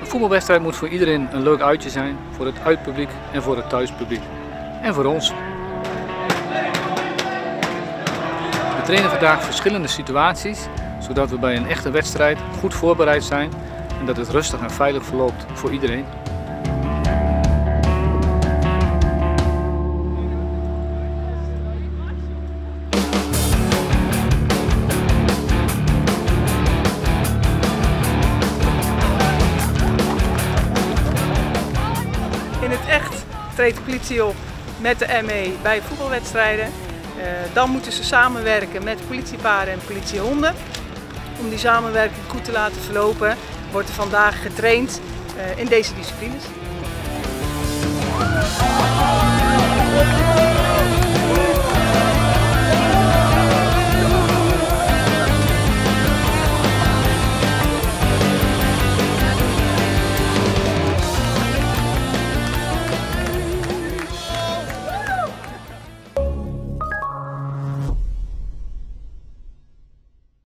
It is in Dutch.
Een voetbalwedstrijd moet voor iedereen een leuk uitje zijn, voor het uitpubliek en voor het thuispubliek. En voor ons. We trainen vandaag verschillende situaties, zodat we bij een echte wedstrijd goed voorbereid zijn en dat het rustig en veilig verloopt voor iedereen. In het echt treedt de politie op met de ME bij voetbalwedstrijden. Eh, dan moeten ze samenwerken met politiepaarden en politiehonden. Om die samenwerking goed te laten verlopen wordt er vandaag getraind eh, in deze disciplines.